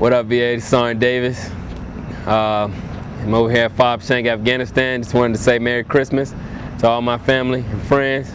What up, VA? Sergeant Davis. Uh, I'm over here at FOB Shank, Afghanistan. Just wanted to say Merry Christmas to all my family and friends.